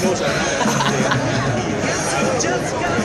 業者になっちって。